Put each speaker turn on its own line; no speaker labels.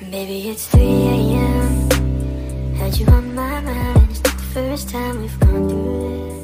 Maybe it's 3 a.m. Had you on my mind, and it's the first time we've gone through this.